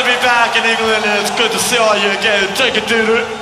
to be back in England, and it's good to see all you again. Take a doo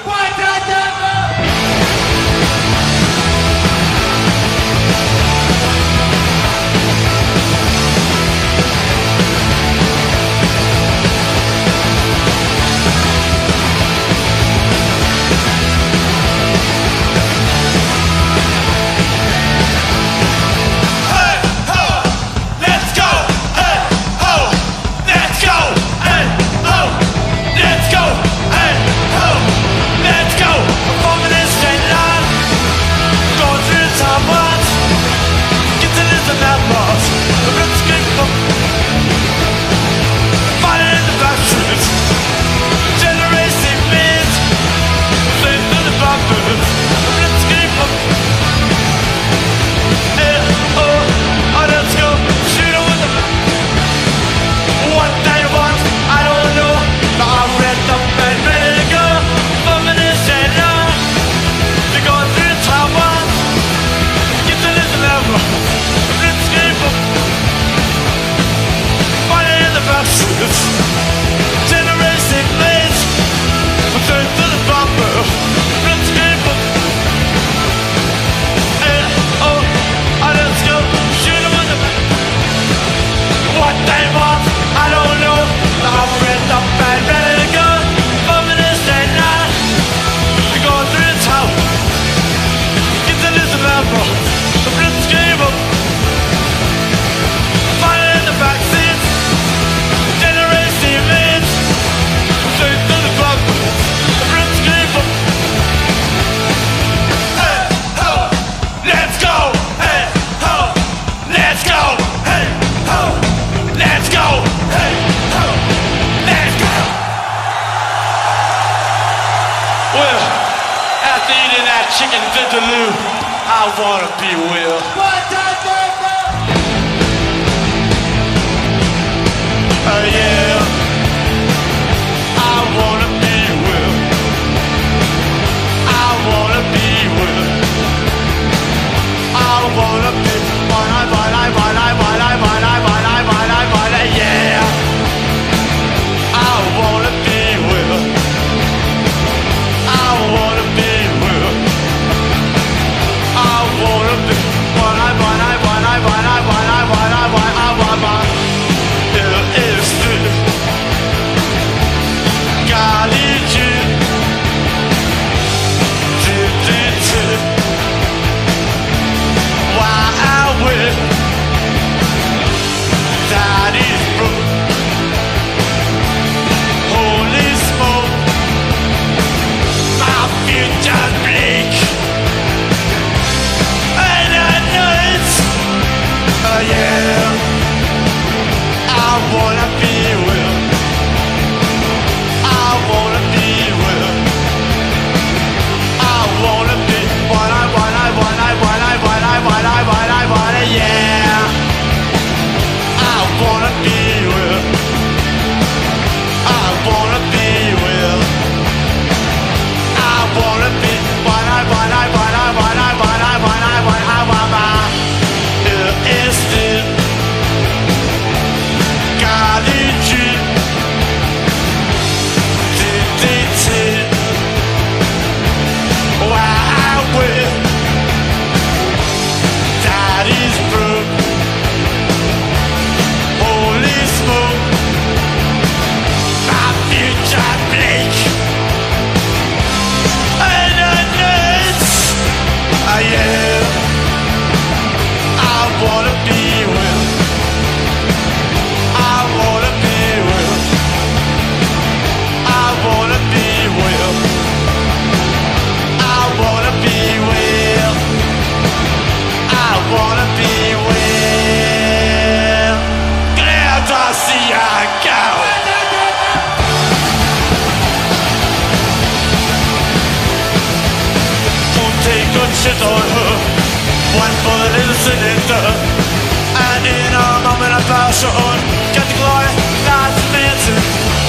pressure on Get the glory, that's dancing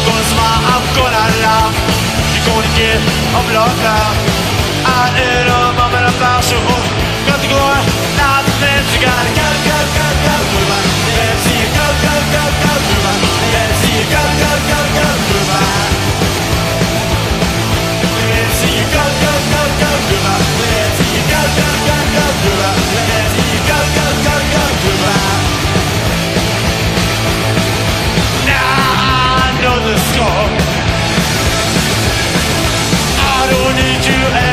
Gonna smile, I'm gonna laugh. You're gonna get a blood out. I in a moment of passion on Got the glory, not dancing Gotta go, go, go, go, move on Let me see you go, go, go, go, move on Let me see you go, go, go, go, move on. Let me see you go, go, go, go, move on Let me see you go, go, go, go. you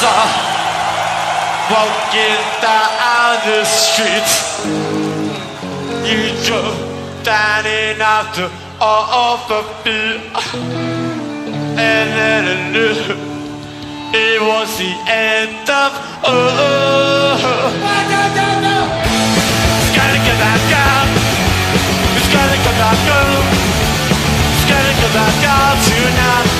Gaza, walking down the street. You drove down and after all of a beat. And then I knew it was the end of us. It's gotta get back up. It's gonna come back up. It's gonna come back up tonight.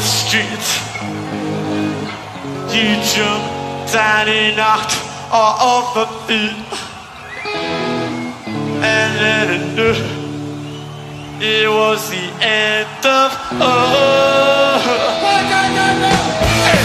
street. You jumped out and knocked all off her. And then it knew it was the end of her. Hey,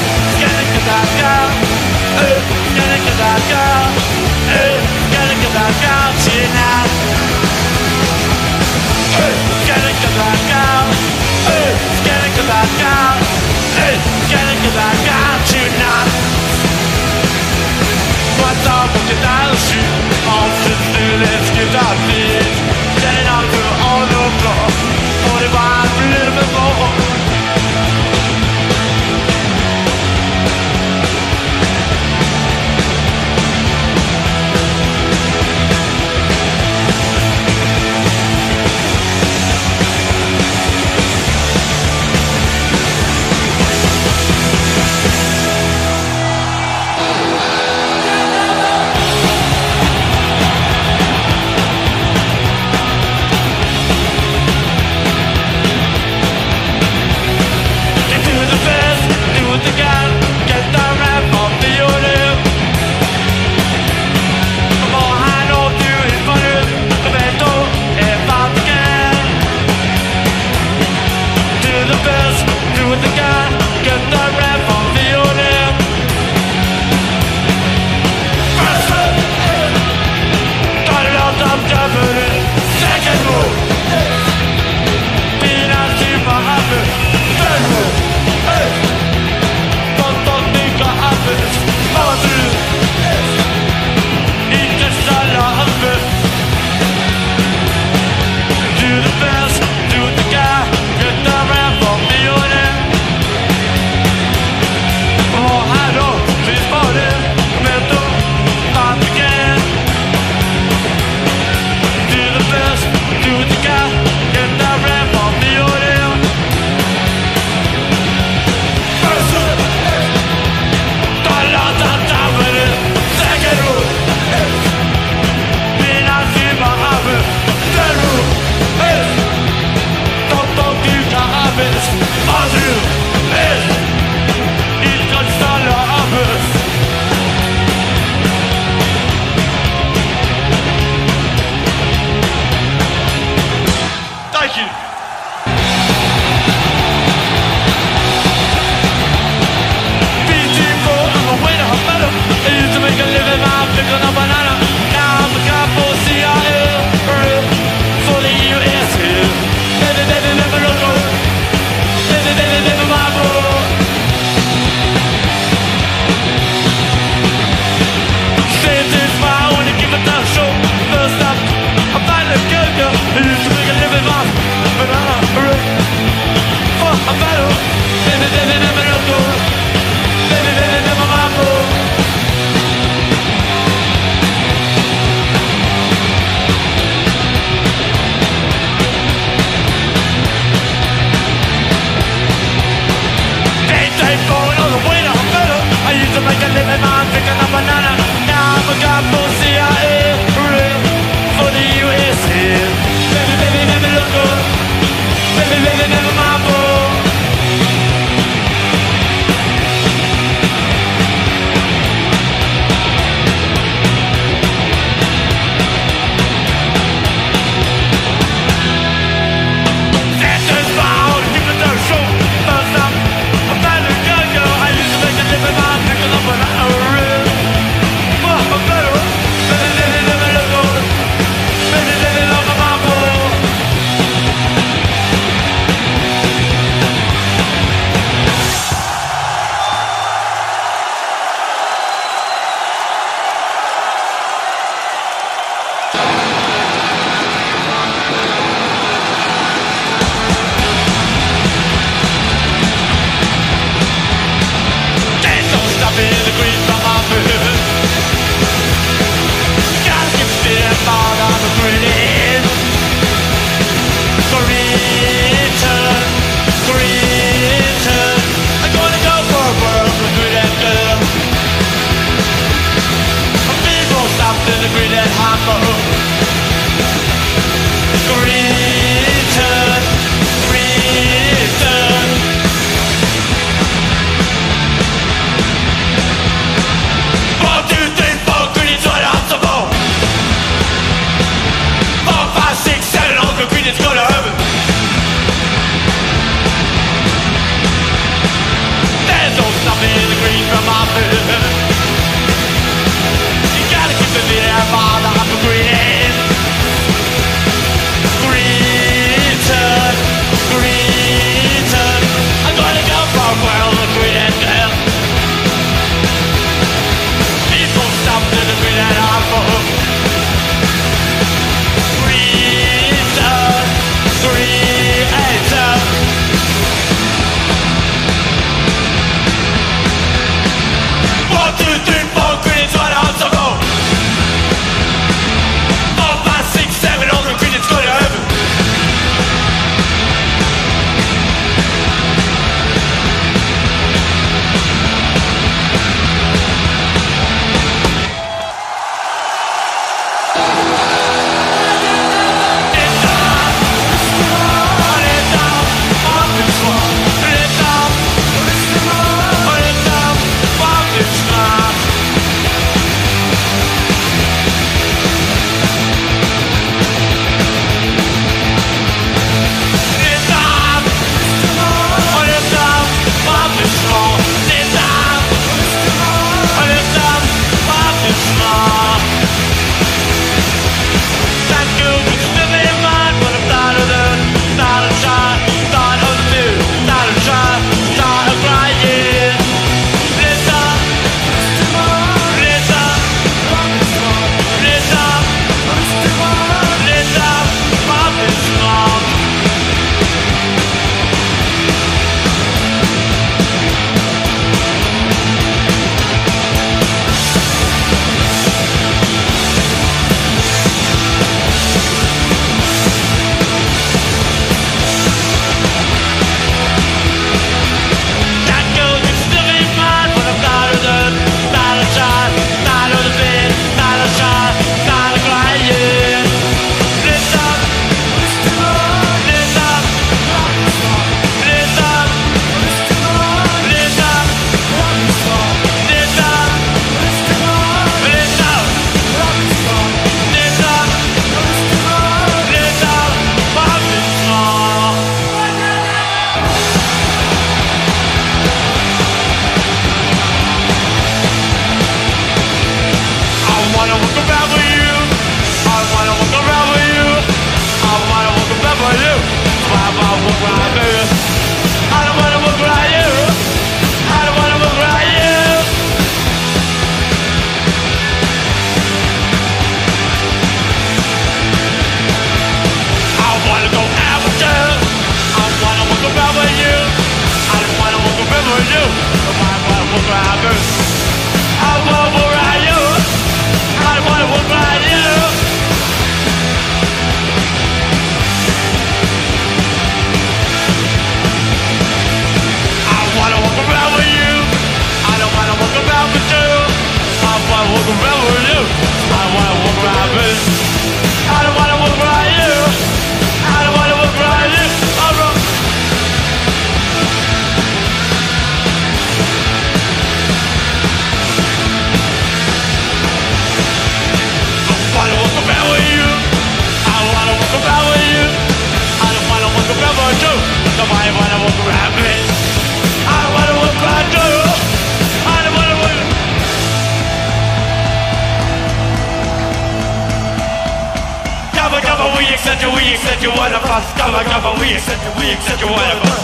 accept your whatever.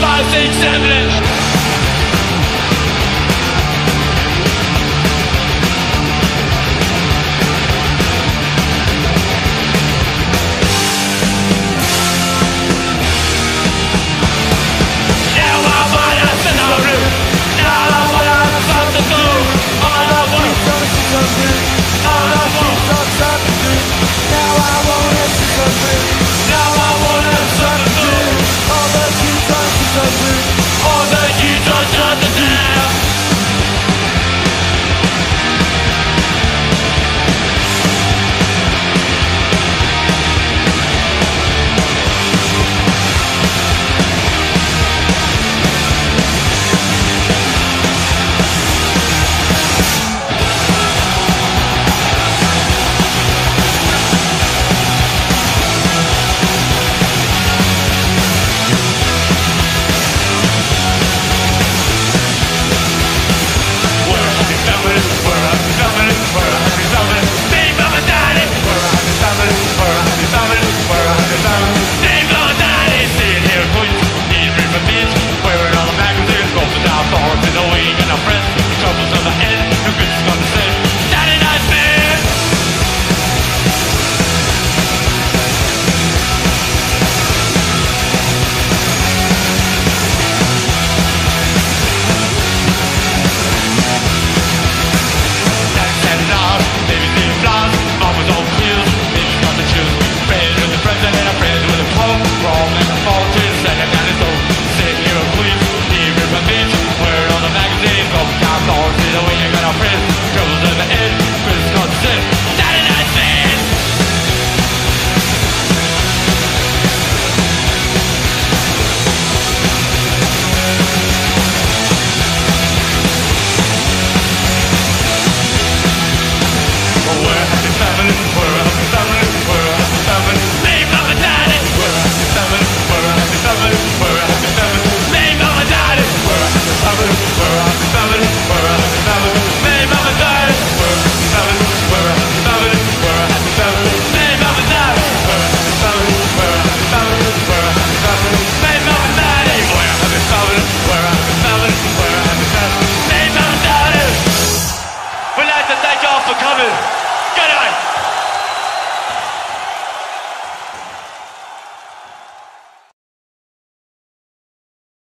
Five, six, seven.